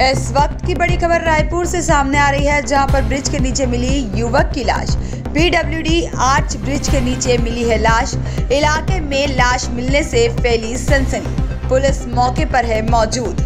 इस वक्त की बड़ी खबर रायपुर से सामने आ रही है, जहाँ पर ब्रिज के नीचे मिली युवक की लाश। पीडब्ल्यूडी आर्च ब्रिज के नीचे मिली है लाश। इलाके में लाश मिलने से फैली सनसनी। पुलिस मौके पर है मौजूद।